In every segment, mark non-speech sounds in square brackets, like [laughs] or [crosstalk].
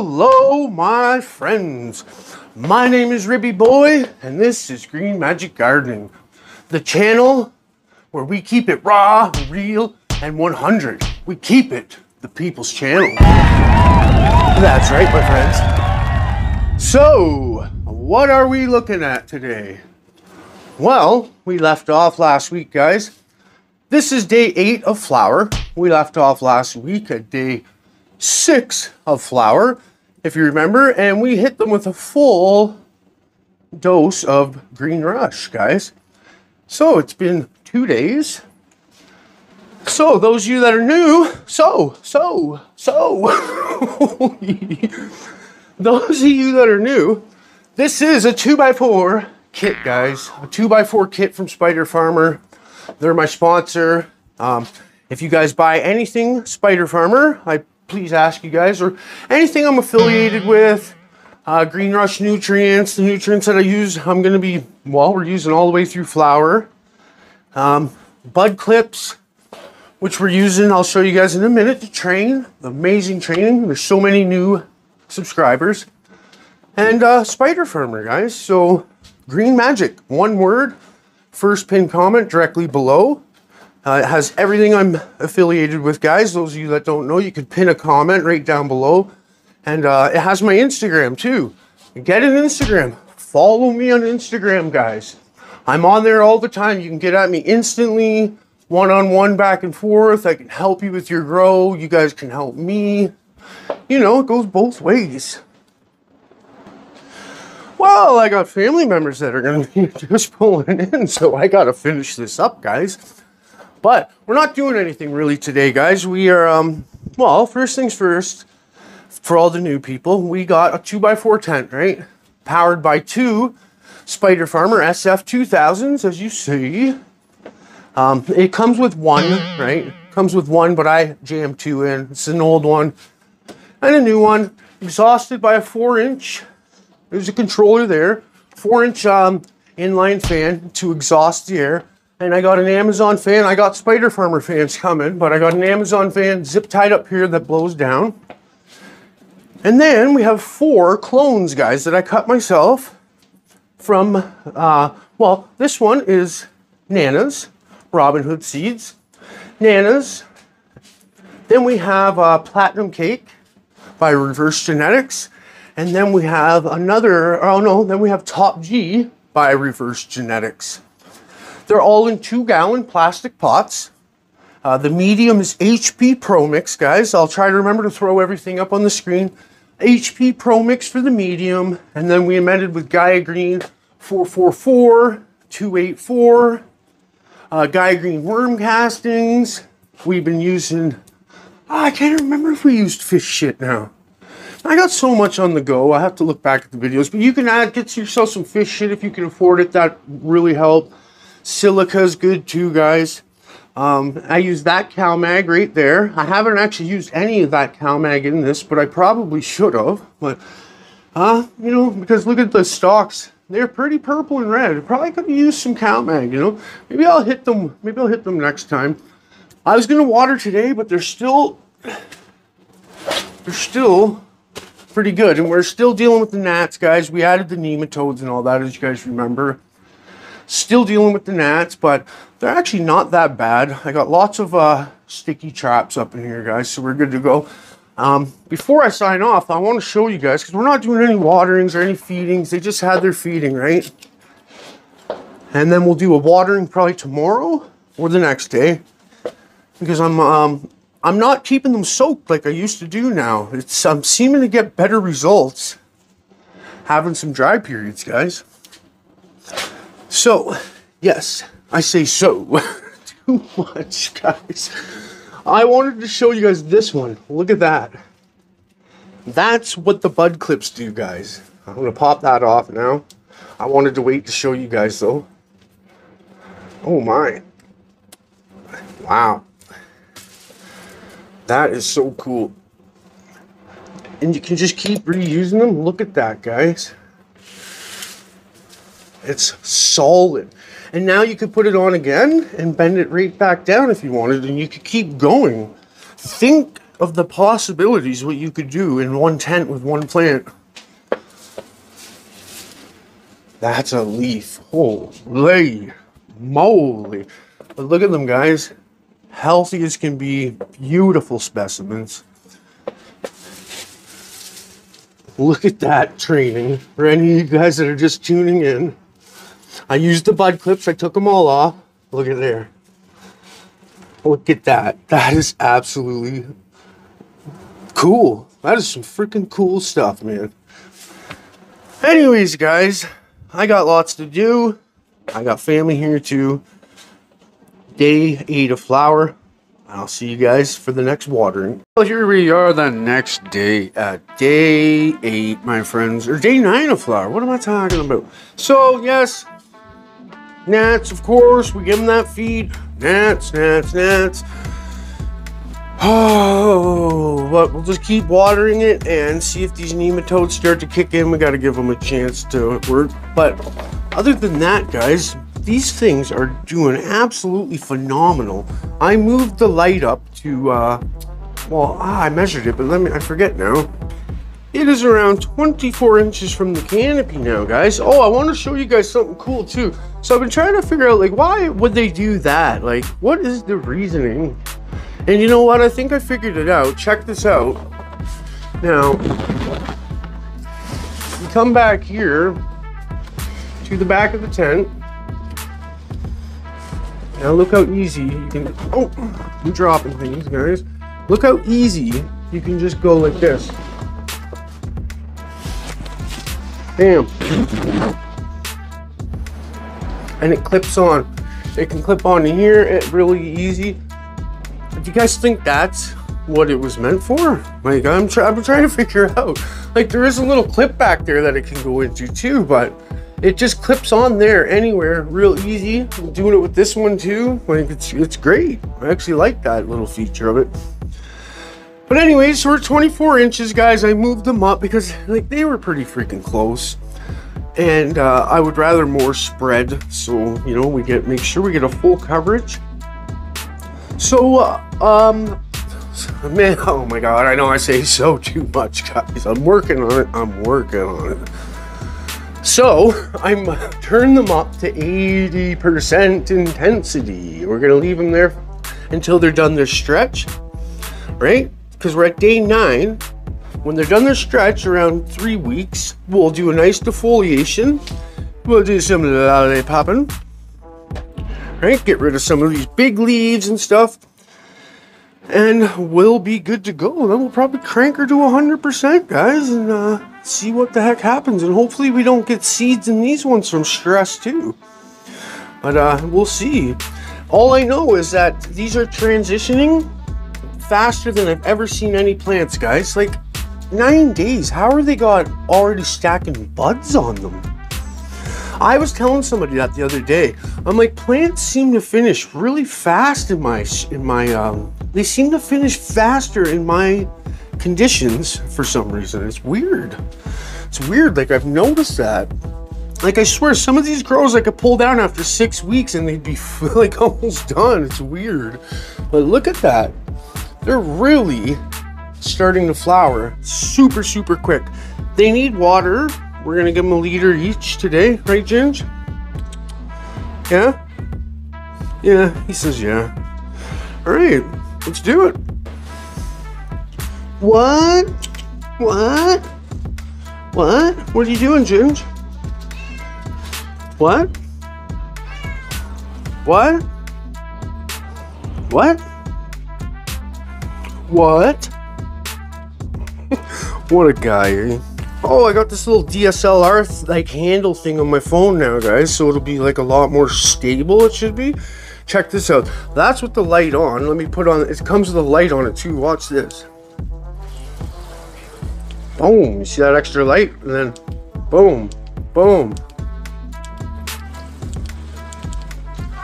Hello, my friends. My name is Ribby Boy, and this is Green Magic Gardening, the channel where we keep it raw, real, and 100. We keep it the people's channel. That's right, my friends. So, what are we looking at today? Well, we left off last week, guys. This is day eight of flower. We left off last week at day six of flower, if you remember, and we hit them with a full dose of Green Rush, guys. So it's been two days. So those of you that are new, so, so, so, [laughs] those of you that are new, this is a 2x4 kit, guys. A 2x4 kit from Spider Farmer. They're my sponsor. Um, if you guys buy anything Spider Farmer, I please ask you guys, or anything I'm affiliated with, uh, Green Rush Nutrients, the nutrients that I use, I'm going to be, well, we're using all the way through flower. Um, bud clips, which we're using, I'll show you guys in a minute to train. Amazing training. There's so many new subscribers. And uh, Spider Farmer, guys. So, Green Magic, one word, first pin comment directly below. Uh, it has everything I'm affiliated with, guys. Those of you that don't know, you could pin a comment right down below. And uh, it has my Instagram too. Get an Instagram. Follow me on Instagram, guys. I'm on there all the time. You can get at me instantly, one on one, back and forth. I can help you with your grow. You guys can help me. You know, it goes both ways. Well, I got family members that are going [laughs] to be just pulling in, so I got to finish this up, guys. But we're not doing anything really today, guys. We are, um, well, first things first, for all the new people, we got a 2x4 tent, right? Powered by two Spider Farmer SF2000s, as you see. Um, it comes with one, right? Comes with one, but I jammed two in. It's an old one and a new one. Exhausted by a four inch. There's a controller there. Four inch um, inline fan to exhaust the air and I got an Amazon fan. I got Spider Farmer fans coming, but I got an Amazon fan zip tied up here that blows down. And then we have four clones, guys, that I cut myself from, uh, well, this one is Nana's Robin Hood Seeds. Nana's. Then we have uh, Platinum Cake by Reverse Genetics. And then we have another, oh no, then we have Top G by Reverse Genetics. They're all in two gallon plastic pots. Uh, the medium is HP Pro Mix, guys. I'll try to remember to throw everything up on the screen. HP Pro Mix for the medium, and then we amended with Gaia Green 444, 284, uh, Gaia Green worm castings. We've been using, oh, I can't remember if we used fish shit now. I got so much on the go. I have to look back at the videos, but you can add, get yourself some fish shit if you can afford it. That really helped. Silica is good too, guys. Um, I use that CalMag right there. I haven't actually used any of that CalMag in this, but I probably should have. But, uh, you know, because look at the stalks. They're pretty purple and red. Probably could use some CalMag, you know. Maybe I'll hit them. Maybe I'll hit them next time. I was going to water today, but they're still, they're still pretty good. And we're still dealing with the gnats, guys. We added the nematodes and all that, as you guys remember. Still dealing with the gnats, but they're actually not that bad. I got lots of uh, sticky traps up in here, guys, so we're good to go. Um, before I sign off, I want to show you guys, because we're not doing any waterings or any feedings. They just had their feeding, right? And then we'll do a watering probably tomorrow or the next day. Because I'm um, I'm not keeping them soaked like I used to do now. It's I'm seeming to get better results having some dry periods, guys. So, yes, I say so. [laughs] Too much, guys. I wanted to show you guys this one. Look at that. That's what the bud clips do, guys. I'm going to pop that off now. I wanted to wait to show you guys, though. Oh, my. Wow. That is so cool. And you can just keep reusing them. Look at that, guys. It's solid. And now you could put it on again and bend it right back down if you wanted, and you could keep going. Think of the possibilities what you could do in one tent with one plant. That's a leaf. Holy moly. But look at them, guys. Healthy as can be. Beautiful specimens. Look at that training for any of you guys that are just tuning in. I used the bud clips. I took them all off. Look at there. Look at that. That is absolutely cool. That is some freaking cool stuff, man. Anyways, guys, I got lots to do. I got family here too. Day eight of flower. I'll see you guys for the next watering. Well, here we are the next day at day eight, my friends, or day nine of flower. What am I talking about? So, yes, gnats, of course, we give them that feed. Gnats, gnats, gnats. Oh, but we'll just keep watering it and see if these nematodes start to kick in. We got to give them a chance to work. But other than that, guys, these things are doing absolutely phenomenal. I moved the light up to, uh, well, ah, I measured it, but let me, I forget now. It is around 24 inches from the canopy now, guys. Oh, I want to show you guys something cool too. So I've been trying to figure out, like, why would they do that? Like, what is the reasoning? And you know what? I think I figured it out. Check this out. Now, you come back here to the back of the tent. Now look how easy you can, oh, I'm dropping things, guys. Look how easy you can just go like this. Bam. And it clips on. It can clip on here, it really easy. Do you guys think that's what it was meant for? Like, I'm, try I'm trying to figure [laughs] out. Like, there is a little clip back there that it can go into too, but it just clips on there anywhere real easy I'm doing it with this one too like it's it's great i actually like that little feature of it but anyways we're 24 inches guys. I moved them up because like they were pretty freaking close. And uh, i would rather more spread so you know we get make sure we get a full coverage. So uh, um [laughs] man oh my god i know i say so too much guys. I'm working on it. I'm working on it. So I'm turn them up to 80% intensity. We're gonna leave them there until they're done their stretch, right? Because we're at day nine. When they're done their stretch around three weeks, we'll do a nice defoliation. We'll do some lollipopping, right? Get rid of some of these big leaves and stuff and we'll be good to go. Then we'll probably crank her to 100%, guys, and uh, see what the heck happens. And hopefully we don't get seeds in these ones from stress, too. But uh, we'll see. All I know is that these are transitioning faster than I've ever seen any plants, guys. Like, nine days. How are they got already stacking buds on them? I was telling somebody that the other day. I'm like, plants seem to finish really fast in my in my um, they seem to finish faster in my conditions for some reason. It's weird. It's weird. Like I've noticed that. Like I swear, some of these grows I could pull down after six weeks and they'd be [laughs] like almost done. It's weird. But look at that. They're really starting to flower super, super quick. They need water. We're gonna give them a liter each today, right, Ginge? Yeah? Yeah, he says yeah. All right. Let's do it. What? What? What? What are you doing, Ginge? What? What? What? What? [laughs] what a guy? Oh, I got this little DSLR like handle thing on my phone now, guys, so it'll be like a lot more stable, it should be. Check this out. That's with the light on. Let me put on, it comes with a light on it too. Watch this. Boom, you see that extra light? And then boom, boom.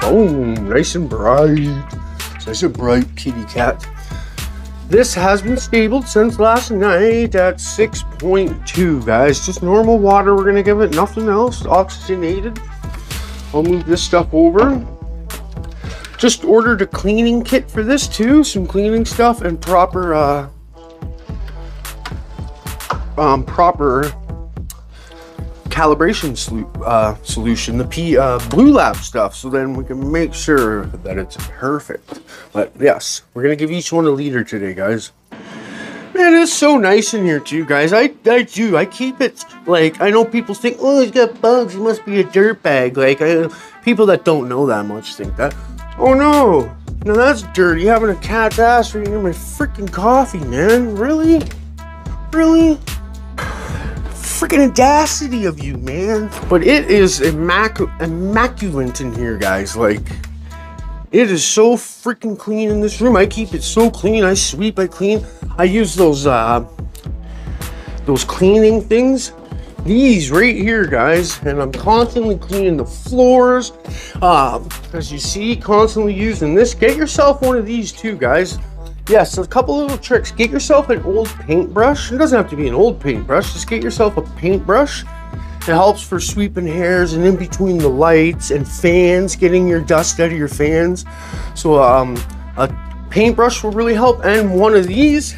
Boom, nice and bright. It's nice and bright kitty cat. This has been stabled since last night at 6.2, guys. Just normal water we're gonna give it, nothing else, oxygenated. I'll move this stuff over Just ordered a cleaning kit for this too, some cleaning stuff and proper, uh, um, proper calibration solu uh, solution, the P uh, Bluelab stuff, so then we can make sure that it's perfect. But yes, we're gonna give each one a liter today, guys. Man, it's so nice in here too, guys. I, I do. I keep it, like, I know people think, oh, he's got bugs. He must be a dirt bag. Like, I, people that don't know that much think that. Oh, no. No, that's dirty. Having a cat's ass right in my freaking coffee, man. Really? Really? Freaking audacity of you, man. But it is immac immaculate in here, guys. Like, it is so freaking clean in this room. I keep it so clean. I sweep, I clean. I use those uh, those cleaning things. These right here, guys, and I'm constantly cleaning the floors. Uh, as you see, constantly using this. Get yourself one of these too, guys. Yes, a couple little tricks. Get yourself an old paintbrush. It doesn't have to be an old paintbrush. Just get yourself a paintbrush it helps for sweeping hairs and in between the lights and fans, getting your dust out of your fans. So um, a paintbrush will really help and one of these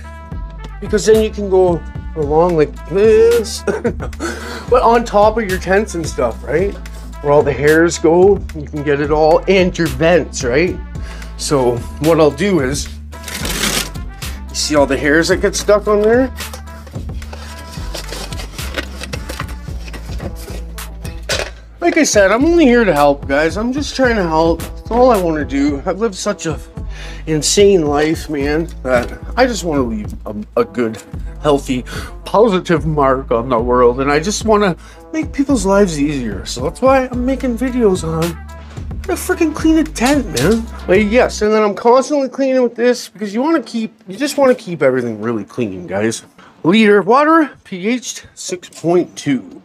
because then you can go along like this [laughs] but on top of your tents and stuff right where all the hairs go you can get it all and your vents right so what I'll do is see all the hairs that get stuck on there Like I said, I'm only here to help, guys. I'm just trying to help. That's all I want to do. I've lived such a insane life, man, that I just want to leave a, a good, healthy, positive mark on the world. And I just want to make people's lives easier. So that's why I'm making videos on to freaking clean a tent, man. Like, yes, and then I'm constantly cleaning with this because you want to keep, you just want to keep everything really clean, guys. Liter water, pH 6.2.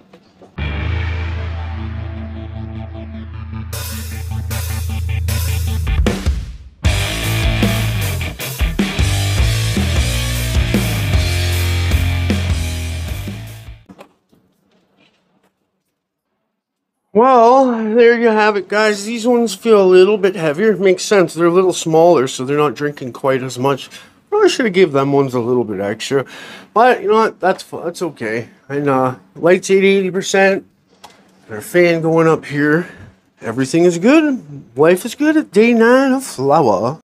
Well, there you have it, guys. These ones feel a little bit heavier. Makes sense. They're a little smaller, so they're not drinking quite as much. Probably should have give them ones a little bit extra. But, you know what? That's that's okay. And uh, lights at 80%. Our fan going up here. Everything is good. Life is good at day 9 of flower.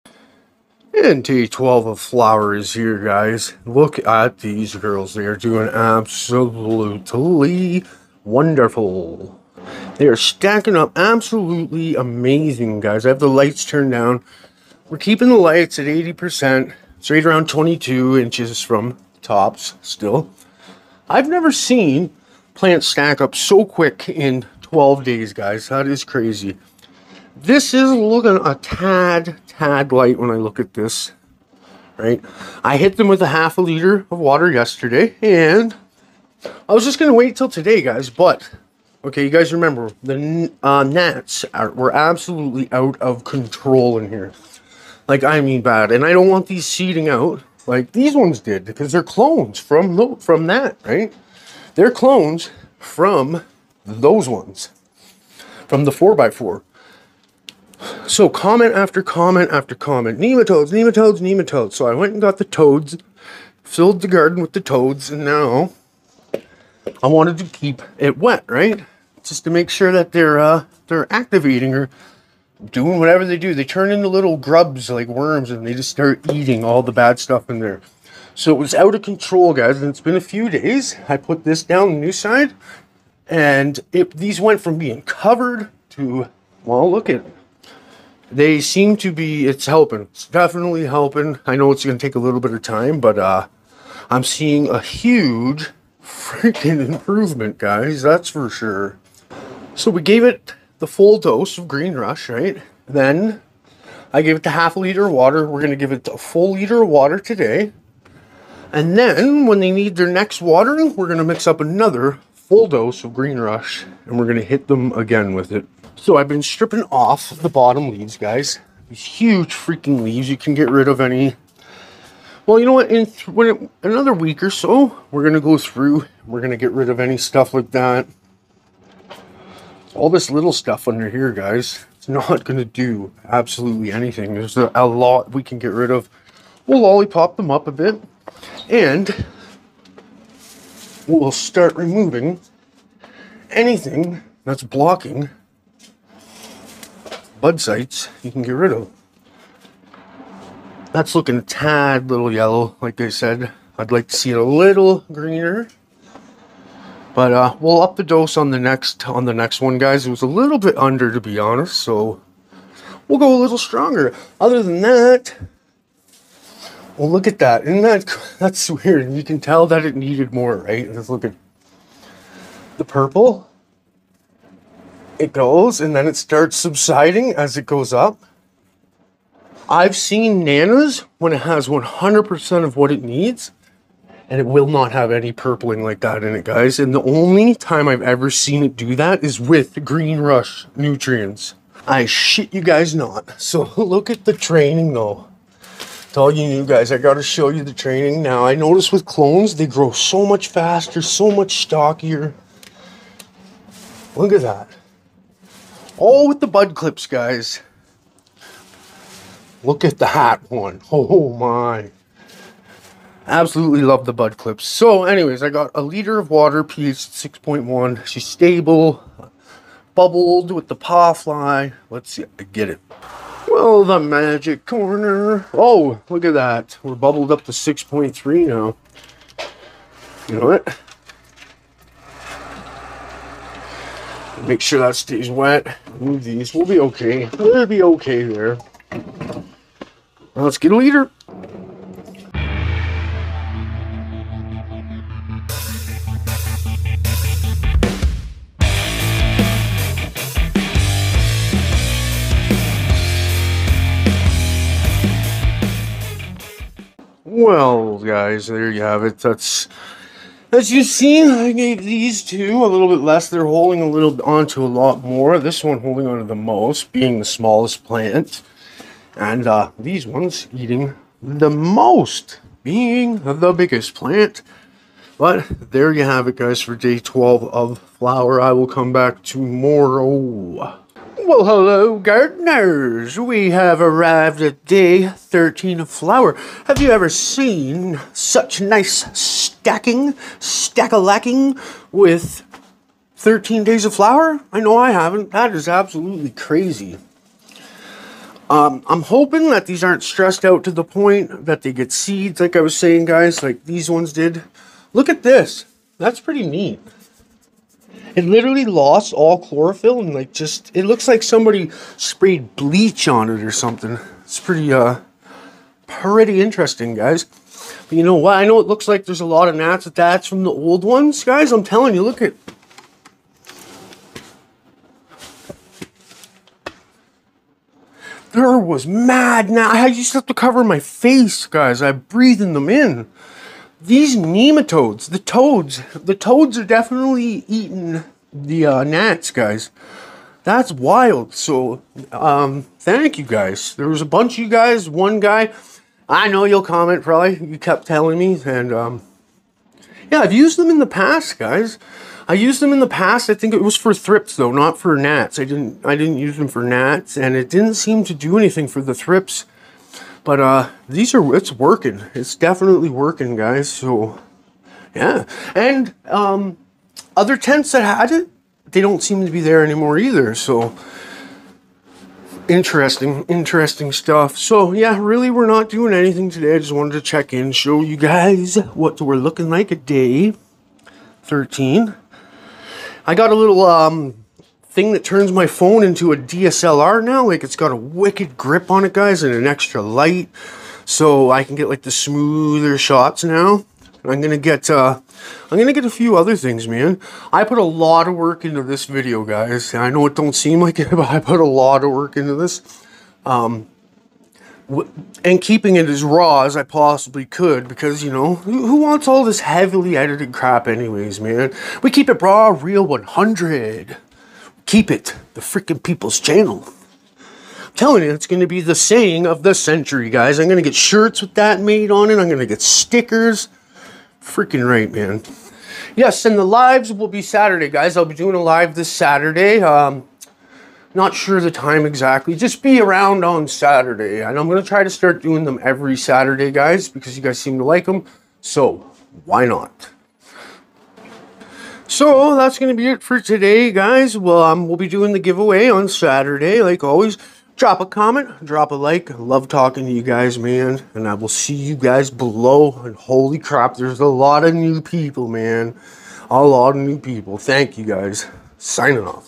And day 12 of flower is here, guys. Look at these girls. They are doing absolutely wonderful. They are stacking up absolutely amazing, guys. I have the lights turned down. We're keeping the lights at 80%. It's right around 22 inches from tops still. I've never seen plants stack up so quick in 12 days, guys. That is crazy. This is looking a tad, tad light when I look at this, right? I hit them with a half a liter of water yesterday, and I was just going to wait till today, guys, but Okay, you guys remember, the uh, gnats are, were absolutely out of control in here. Like, I mean bad. And I don't want these seeding out like these ones did because they're clones from, the, from that, right? They're clones from those ones, from the 4x4. So comment after comment after comment. Nematodes, nematodes, nematodes. So I went and got the toads, filled the garden with the toads, and now I wanted to keep it wet, right? Just to make sure that they're uh, they're activating or doing whatever they do. They turn into little grubs like worms and they just start eating all the bad stuff in there. So it was out of control, guys, and it's been a few days. I put this down the new side, and it these went from being covered to well, look at they seem to be it's helping it's definitely helping i know it's going to take a little bit of time but uh i'm seeing a huge [laughs] freaking improvement, guys. That's for sure. So we gave it the full dose of Green Rush, right? Then I gave it the half a liter of water. We're going to give it a full liter of water today. And then when they need their next watering, we're going to mix up another full dose of Green Rush and we're going to hit them again with it. So I've been stripping off the bottom leaves, guys. These huge freaking leaves. You can get rid of any well, you know what? In when it, another week or so, we're gonna go through. We're gonna get rid of any stuff like that. All this little stuff under here, guys. It's not going to do absolutely anything. There's a, a lot we can get rid of. We'll lollipop them up a bit and we'll start removing anything that's blocking bud sites you can get rid of. That's looking a tad little yellow, like I said. I'd like to see it a little greener. But uh, we'll up the dose on the next on the next one, guys. It was a little bit under, to be honest, so we'll go a little stronger. Other than that, well, look at that. Isn't that that's weird? You can tell that it needed more, right? Let's look at the purple. It goes, and then it starts subsiding as it goes up. I've seen nanas when it has 100% of what it needs, and it will not have any purpling like that in it, guys. And the only time I've ever seen it do that is with Green Rush nutrients. I shit you guys not. So [laughs] look at the training though. To all you new guys, I gotta show you the training now. I notice with clones, they grow so much faster, so much stockier. Look at that. All with the bud clips, guys. Look at that one. [laughs] Oh my. Absolutely love the bud clips. So anyways, I got a liter of water, pH 6.1. She's stable, bubbled with the paw fly. Let's see I get it. Well, the magic corner. Oh, look at that. We're bubbled up to 6.3 now. You know what? Make sure that stays wet. Move these. We'll be okay. We'll be okay there. let's get a liter. Guys, there you have it. That's as you've seen, I gave these two a little bit less. They're holding a little onto a lot more. This one holding onto the most, being the smallest plant. And uh, these ones eating the most, being the biggest plant. But there you have it, guys, for day 12 of flower. I will come back tomorrow. Well, hello, gardeners. We have arrived at day 13 of flower. Have you ever seen such nice stacking, stack-a-lacking with 13 days of flower? I know I haven't. That is absolutely crazy. Um, I'm hoping that these aren't stressed out to the point that they get seeds, like I was saying, guys, like these ones did. Look at this. That's pretty neat. It literally lost all chlorophyll and like just it looks like somebody sprayed bleach on it or something. It's pretty uh pretty interesting, guys. But you know what? I know it looks like there's a lot of gnats that's from the old ones, guys. I'm telling you, look at There was mad now. I used to have to cover my face, guys. I'm breathing them in. These nematodes, the toads, the toads are definitely eating the uh, gnats, guys. That's wild. So, um, thank you guys. There was a bunch of you guys. One guy, I know you'll comment probably. You kept telling me, and um, yeah, I've used them in the past, guys. I used them in the past. I think it was for thrips though, not for gnats. I didn't. I didn't use them for gnats, and it didn't seem to do anything for the thrips. But uh, these are, it's working. It's definitely working, guys. So, yeah. And um, other tents that had it, they don't seem to be there anymore either. So, interesting, interesting stuff. So, yeah, really, we're not doing anything today. I just wanted to check in, show you guys what we're looking like a day 13. I got a little um, thing that turns my phone into a DSLR now. Like it's got a wicked grip on it, guys, and an extra light. So I can get like the smoother shots now. I'm gonna get uh, I'm gonna get a few other things, man. I put a lot of work into this video, guys. I know it don't seem like it, [laughs] but I put a lot of work into this. Um, and keeping it as raw as I possibly could because, you know, who, who, wants all this heavily edited crap anyways, man? We keep it raw, real 100. Keep it, the freaking people's channel. I'm telling you, it's going to be the saying of the century, guys. I'm going to get shirts with that made on it. I'm going to get stickers. Freaking right, man. Yes, and the lives will be Saturday, guys. I'll be doing a live this Saturday. Um, Not sure the time exactly. Just be around on Saturday. And I'm going to try to start doing them every Saturday, guys, because you guys seem to like them. So, why not? So, that's going to be it for today, guys. Well, um, we'll be doing the giveaway on Saturday, like always. Drop a comment, drop a like. love talking to you guys, man. And I will see you guys below. And holy crap, there's a lot of new people, man. A lot of new people. Thank you, guys. Signing off.